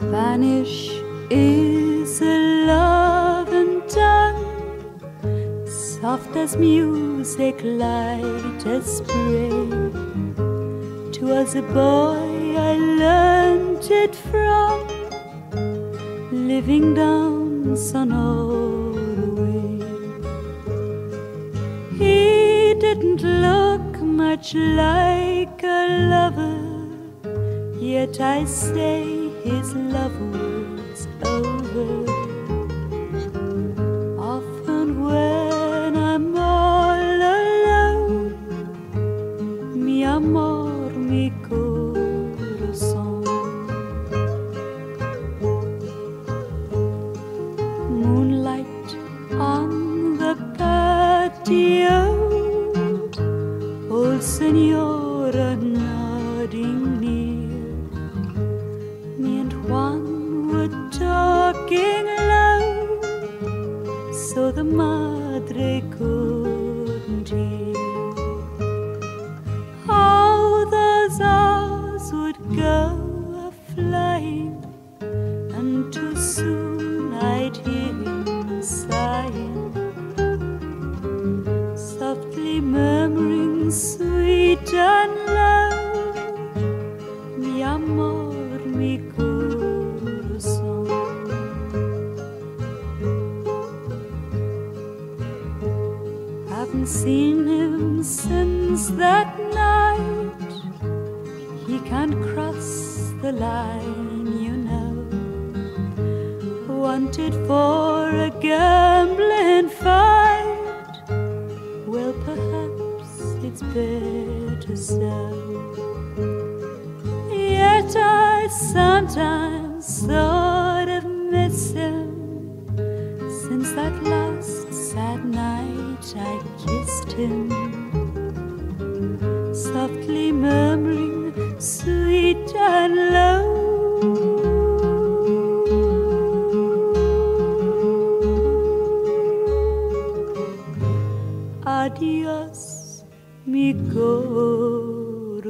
Spanish is a love and tongue, soft as music, light as spray. Twas a boy I learned it from, living down Sonora way. He didn't look much like a lover, yet I say his love was over. Often when I'm all alone, mi amor, mi corazón. Moonlight on the patio, oh, old senora madre couldn't. How those hours would go a flying, and too soon I'd hear him sighing, softly murmuring sweet and low, mi amor, mi. Haven't seen him since that night. He can't cross the line, you know. Wanted for a gambling fight. Well, perhaps it's better so. Yet I sometimes sort of miss him since that last sad night kissed him, softly murmuring, sweet and low. Adios, mi corazón.